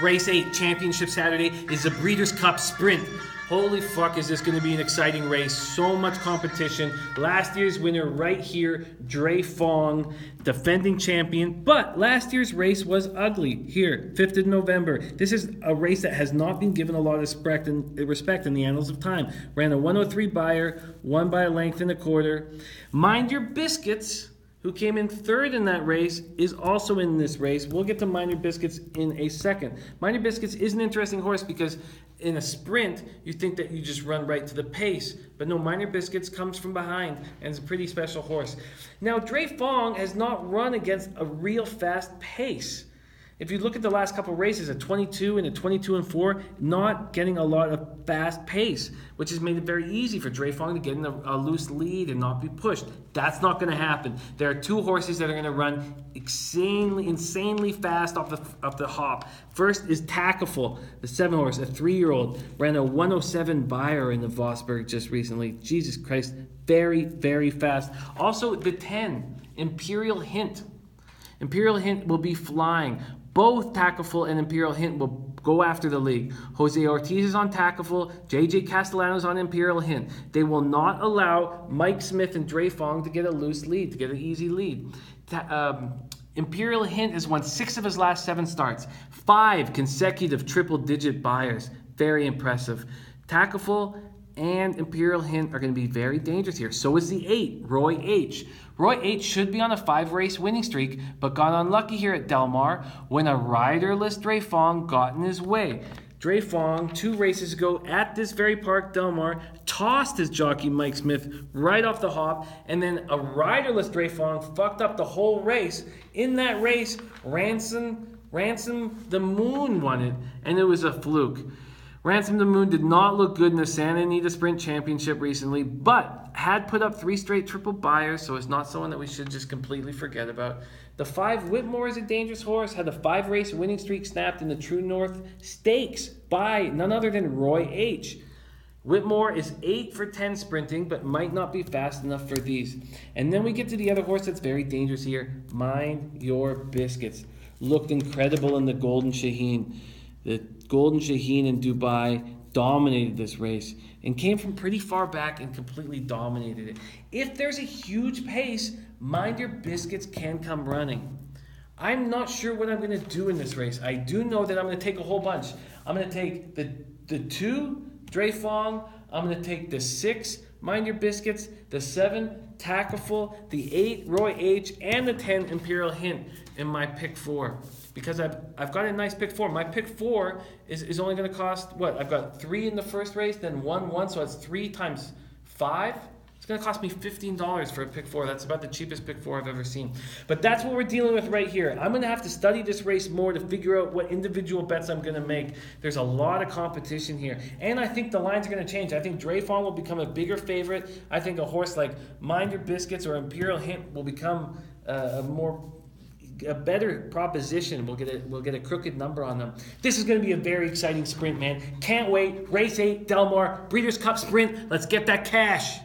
Race 8 Championship Saturday is the Breeders' Cup Sprint. Holy fuck, is this going to be an exciting race? So much competition. Last year's winner right here, Drefong, defending champion. But last year's race was ugly. Here, 5th of November. This is a race that has not been given a lot of respect in, respect in the annals of time. Ran a 103 Beyer, won by a length and a quarter. Mind your biscuits who came in third in that race, is also in this race. We'll get to Mind Your Biscuits in a second. Mind Your Biscuits is an interesting horse because in a sprint, you think that you just run right to the pace. But no, Mind Your Biscuits comes from behind and is a pretty special horse. Now, Drefong has not run against a real fast pace. If you look at the last couple races, a 22 and a 22 and 4, not getting a lot of fast pace, which has made it very easy for Drefong to get in a, a loose lead and not be pushed. That's not going to happen. There are two horses that are going to run insanely, insanely fast off the off the hop. First is Takaful, the seven horse, a three-year-old, ran a 107 Beyer in the Vosburgh just recently. Jesus Christ, very, very fast. Also, the 10, Imperial Hint. Imperial Hint will be flying. Both Takaful and Imperial Hint will go after the league. Jose Ortiz is on Takaful, JJ Castellanos on Imperial Hint. They will not allow Mike Smith and Drefong to get a loose lead, to get an easy lead. Ta- um, Imperial Hint has won six of his last seven starts, five consecutive triple digit Beyers. Very impressive. Takaful and Imperial Hint are going to be very dangerous here. So is the eight, Roy H. Roy H should be on a five race winning streak, but got unlucky here at Del Mar when a riderless Drefong got in his way. Drefong, two races ago at this very park, Del Mar, tossed his jockey Mike Smith right off the hop, and then a riderless Drefong fucked up the whole race. In that race, Ransom, Ransom the Moon won it, and it was a fluke. Ransom the Moon did not look good in the Santa Anita Sprint Championship recently, but had put up three straight triple Beyers, so it's not someone that we should just completely forget about. The five Whitmore is a dangerous horse, had a five race winning streak snapped in the True North Stakes by none other than Roy H. Whitmore is 8 for 10 sprinting, but might not be fast enough for these. And then we get to the other horse that's very dangerous here. Mind Your Biscuits. Looked incredible in the Golden Shaheen. The Golden Shaheen in Dubai dominated this race and came from pretty far back and completely dominated it. If there's a huge pace, Mind Your Biscuits can come running. I'm not sure what I'm going to do in this race. I do know that I'm going to take a whole bunch. I'm going to take the, the two, Drefong. I'm going to take the six, Mind Your Biscuits, the seven, Takaful, the eight, Roy H, and the 10, Imperial Hint in my pick four because I've, I've got a nice pick four. My pick four is, is only going to cost what? I've got three in the first race, then one, one, so it's three times five. It's going to cost me $15 for a pick four. That's about the cheapest pick four I've ever seen. But that's what we're dealing with right here. I'm going to have to study this race more to figure out what individual bets I'm going to make. There's a lot of competition here. And I think the lines are going to change. I think Dre will become a bigger favorite. I think a horse like Mind Your Biscuits or Imperial Hint will become uh, a more a better proposition. We'll get a we'll get a crooked number on them. This is going to be a very exciting sprint, man. Can't wait. Race eight, Del Mar Breeders' Cup Sprint. Let's get that cash.